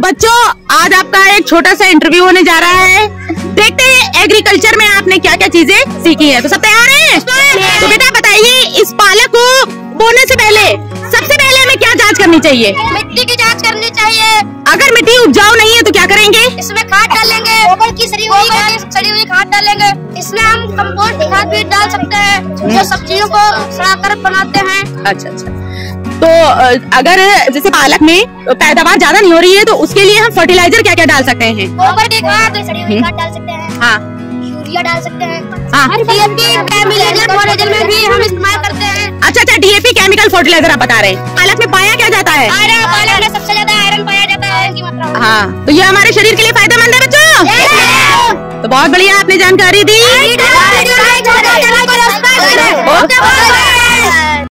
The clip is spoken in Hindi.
बच्चों आज आपका एक छोटा सा इंटरव्यू होने जा रहा है। देखते हैं एग्रीकल्चर में आपने क्या क्या चीज़ें सीखी है। तो सब तैयार हैं? तो बेटा बताइए इस पालक को बोने से पहले सबसे पहले हमें क्या जाँच करनी चाहिए? मिट्टी की जाँच करनी चाहिए। अगर मिट्टी उपजाऊ नहीं है तो क्या करेंगे? इसमें सड़ी हुई खाद डालेंगे। इसमें हम कंपोस्ट खाद भी डाल सकते हैं जो सब्जियों को सड़ाकर बनाते हैं। अच्छा अच्छा। तो अगर जैसे पालक में पैदावार ज़्यादा नहीं हो रही है तो उसके लिए हम फर्टिलाइज़र क्या क्या डाल सकते हैं? गोबर की खाद सड़ी हुई खाद डाल सकते हैं। हाँ। यूरिया डाल सकते हैं। हाँ। में भी हम इस्तेमाल करते हैं। अच्छा अच्छा डीएपी केमिकल फर्टिलाइज़र आप बता रहे हैं। पालक में पाया क्या जाता है? पालक में सबसे ज़्यादा आयरन पाया जाता है हाँ। तो ये हमारे शरीर के लिए फ़ायदेमंद है बच्चों? तो बहुत बढ़िया आपने जानकारी दी।